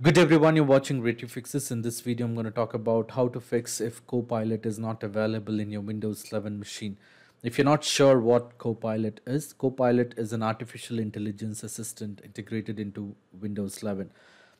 Good everyone, you're watching Ray Tube Fixes. In this video, I'm going to talk about how to fix if Copilot is not available in your Windows 11 machine. If you're not sure what Copilot is, Copilot is an artificial intelligence assistant integrated into Windows 11.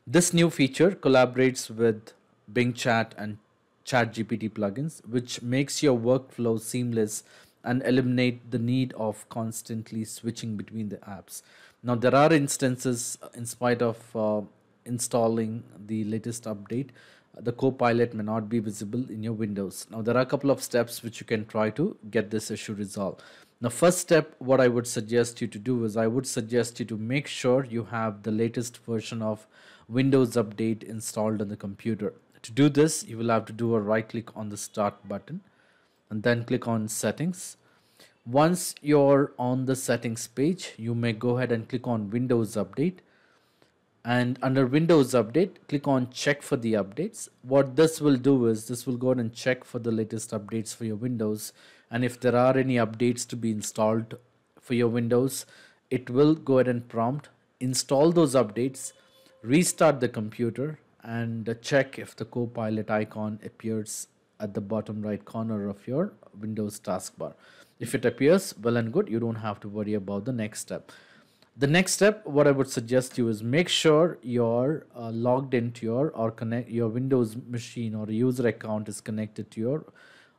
This new feature collaborates with Bing Chat and ChatGPT plugins, which makes your workflow seamless and eliminate the need of constantly switching between the apps. Now, there are instances, in spite of uh, installing the latest update. Uh, the copilot may not be visible in your windows. Now there are a couple of steps which you can try to get this issue resolved. Now first step what i would suggest you to do is i would suggest you to make sure you have the latest version of windows update installed on the computer. To do this you will have to do a right click on the start button and then click on settings. Once you're on the settings page you may go ahead and click on windows update and under Windows Update click on check for the updates. What this will do is this will go and check for the latest updates for your Windows. And if there are any updates to be installed for your Windows it will go ahead and prompt install those updates restart the computer and check if the copilot icon appears at the bottom right corner of your Windows taskbar. If it appears well and good. You don't have to worry about the next step the next step what i would suggest you is make sure you're uh, logged into your or connect your windows machine or user account is connected to your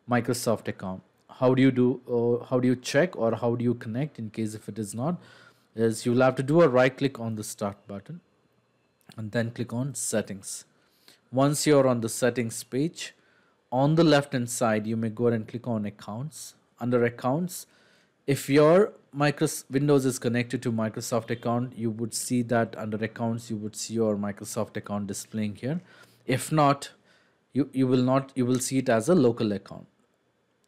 microsoft account. How do you do uh, how do you check or how do you connect in case if it is not is you'll have to do a right click on the start button and then click on settings. Once you're on the settings page on the left hand side you may go and click on accounts. Under accounts if your Microsoft Windows is connected to Microsoft account, you would see that under accounts, you would see your Microsoft account displaying here. If not, you, you will not, you will see it as a local account.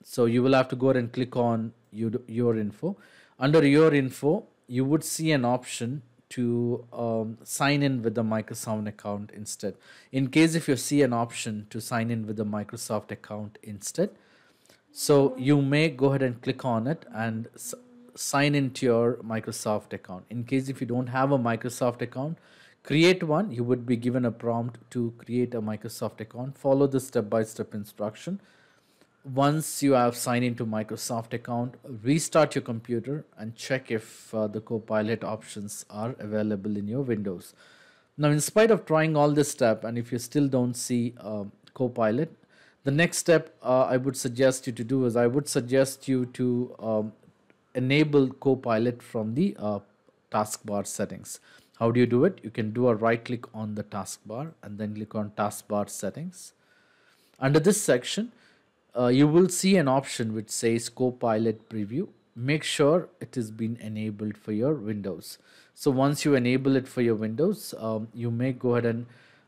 So you will have to go ahead and click on your, your info. Under your info, you would see an option to um, sign in with the Microsoft account instead. In case if you see an option to sign in with the Microsoft account instead, so you may go ahead and click on it and sign into your Microsoft account. In case if you don't have a Microsoft account, create one. You would be given a prompt to create a Microsoft account. Follow the step-by-step -step instruction. Once you have signed into Microsoft account, restart your computer and check if uh, the Copilot options are available in your Windows. Now, in spite of trying all this step, and if you still don't see uh, Copilot, the next step uh, I would suggest you to do is I would suggest you to um, enable Copilot from the uh, taskbar settings. How do you do it? You can do a right click on the taskbar and then click on taskbar settings. Under this section, uh, you will see an option which says Copilot preview. Make sure it has been enabled for your Windows. So once you enable it for your Windows, um, you may go ahead and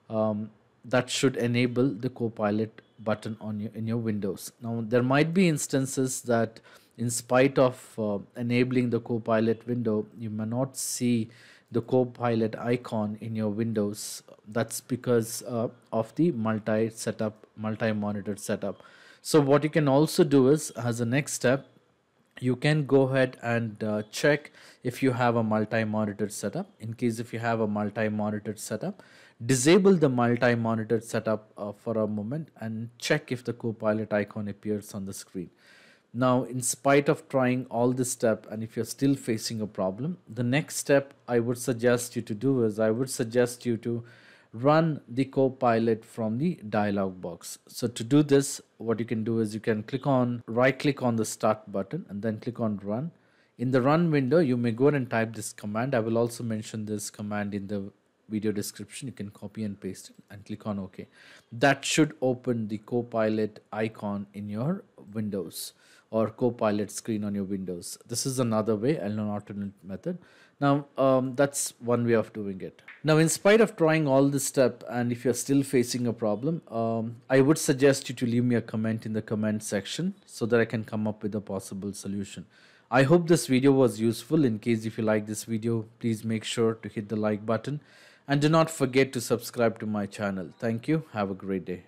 um, that should enable the Copilot button on your in your windows. Now there might be instances that in spite of uh, enabling the copilot window you may not see the copilot icon in your windows. That's because uh, of the multi setup multi monitor setup. So what you can also do is as a next step you can go ahead and uh, check if you have a multi-monitor setup. In case if you have a multi-monitor setup disable the multi-monitor setup uh, for a moment and check if the copilot icon appears on the screen. Now in spite of trying all this step and if you're still facing a problem the next step i would suggest you to do is i would suggest you to run the copilot from the dialog box. So to do this what you can do is you can click on right click on the start button and then click on run. In the run window you may go and type this command. I will also mention this command in the video description you can copy and paste it and click on ok that should open the copilot icon in your windows or copilot screen on your windows. This is another way an alternate method. Now um, that's one way of doing it. Now in spite of trying all this step and if you're still facing a problem um, i would suggest you to leave me a comment in the comment section so that i can come up with a possible solution. I hope this video was useful. In case if you like this video please make sure to hit the like button and do not forget to subscribe to my channel. Thank you. Have a great day.